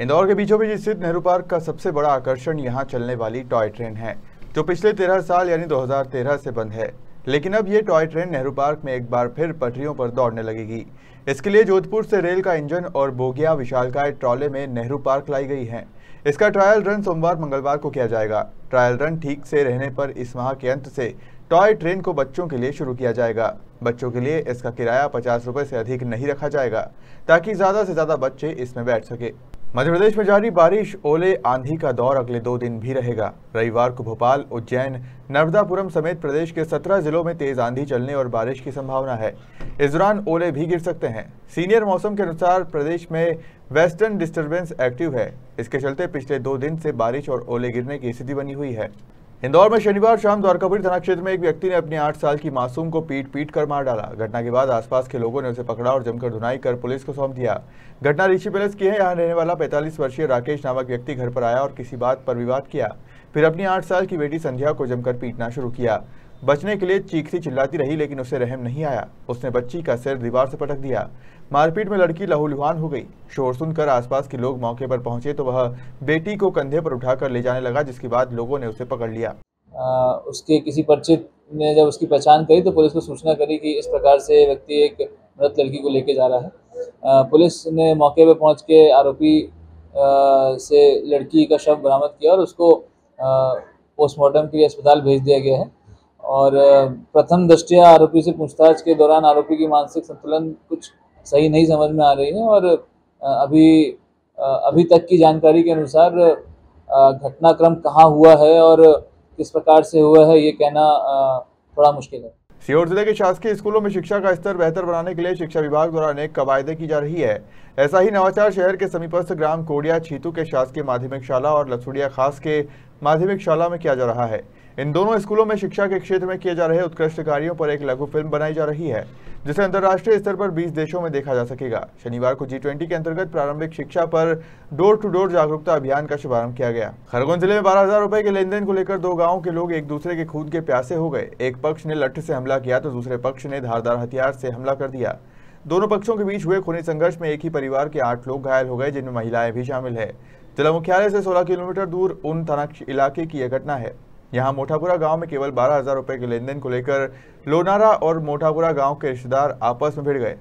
इंदौर के बीचों बीच स्थित नेहरू पार्क का सबसे बड़ा आकर्षण यहाँ चलने वाली टॉय ट्रेन है, जो पिछले तेरह साल यानी 2013 से बंद है। लेकिन अब ये टॉय ट्रेन नेहरू पार्क में एक बार फिर पटरियों पर दौड़ने लगेगी। इसके लिए जोधपुर से रेल का इंजन और बोगिया विशालकाय ट्रॉले में नेहरू पार्क लाई गई है। इसका ट्रायल रन सोमवार मंगलवार को किया जाएगा। ट्रायल रन ठीक से रहने पर इस माह के अंत से टॉय ट्रेन को बच्चों के लिए शुरू किया जाएगा। बच्चों के लिए इसका किराया पचास रुपए से अधिक नहीं रखा जाएगा, ताकि ज़्यादा से ज़्यादा बच्चे इसमें बैठ सके। मध्य प्रदेश में जारी बारिश, ओले, आंधी का दौर अगले दो दिन भी रहेगा। रविवार को भोपाल, उज्जैन, नर्मदापुरम समेत प्रदेश के सत्रह जिलों में तेज आंधी चलने और बारिश की संभावना है। इस दौरान ओले भी गिर सकते हैं। सीनियर मौसम के अनुसार प्रदेश में वेस्टर्न डिस्टर्बेंस एक्टिव है। इसके चलते पिछले दो दिन से बारिश और ओले गिरने की स्थिति बनी हुई है। इंदौर में शनिवार शाम द्वारकापुरी थाना क्षेत्र में एक व्यक्ति ने अपनी आठ साल की मासूम को पीट पीट कर मार डाला। घटना के बाद आसपास के लोगों ने उसे पकड़ा और जमकर धुनाई कर पुलिस को सौंप दिया। घटना ऋषि पैलेस की है। यहाँ रहने वाला पैंतालीस वर्षीय राकेश नामक व्यक्ति घर पर आया और किसी बात पर विवाद किया। फिर अपनी आठ साल की बेटी संध्या को जमकर पीटना शुरू किया। बचने के लिए चीखती चिल्लाती रही लेकिन उसे रहम नहीं आया। उसने बच्ची का सिर दीवार से पटक दिया। मारपीट में लड़की लहूलुहान हो गई। शोर सुनकर आसपास के लोग मौके पर पहुँचे तो वह बेटी को कंधे पर उठाकर ले जाने लगा जिसके बाद लोगों ने उसे पकड़ लिया। आ, उसके किसी परिचित ने जब उसकी पहचान करी तो पुलिस को सूचना करी कि इस प्रकार से व्यक्ति एक मृत लड़की को लेके जा रहा है। पुलिस ने मौके पर पहुँच के आरोपी से लड़की का शव बरामद किया और उसको पोस्टमार्टम के लिए अस्पताल भेज दिया गया है। और प्रथम दृष्टिया आरोपी से पूछताछ के दौरान आरोपी की मानसिक संतुलन कुछ सही नहीं समझ में आ रही है और अभी अभी तक की जानकारी के अनुसार घटनाक्रम कहाँ हुआ है और किस प्रकार से हुआ है ये कहना थोड़ा मुश्किल है। सीहोर ज़िले के शासकीय स्कूलों में शिक्षा का स्तर बेहतर बनाने के लिए शिक्षा विभाग द्वारा अनेक कवायदे की जा रही है। ऐसा ही नवाचार शहर के समीपस्थ ग्राम कोडिया छीतू के शासकीय माध्यमिक शाला और लसुड़िया खास के माध्यमिक शाला में किया जा रहा है। इन दोनों स्कूलों में शिक्षा के क्षेत्र में किए जा रहे उत्कृष्ट कार्यों पर एक लघु फ़िल्म बनाई जा रही है, जिसे अंतर्राष्ट्रीय स्तर पर 20 देशों में देखा जा सकेगा। शनिवार को जी के अंतर्गत प्रारंभिक शिक्षा पर डोर टू डोर जागरूकता अभियान का शुभारंभ किया गया। खरगोन ज़िले में बारह हज़ार रुपए के लेन को लेकर दो गाँव के लोग एक दूसरे के खूद के प्यासे हो गए। एक पक्ष ने लठ से हमला किया तो दूसरे पक्ष ने धारदार हथियार से हमला कर दिया। दोनों पक्षों के बीच हुए खूनी संघर्ष में एक ही परिवार के आठ लोग घायल हो गए, जिनमें महिलाएँ भी शामिल है। जिला मुख्यालय से 16 किलोमीटर दूर उन थाना इलाके की यह घटना है। यहाँ मोटापुरा गाँव में केवल बारह हज़ार रुपए के लेन देन को लेकर लोनारा और मोटापुरा गाँव के रिश्तेदार आपस में भिड़ गए।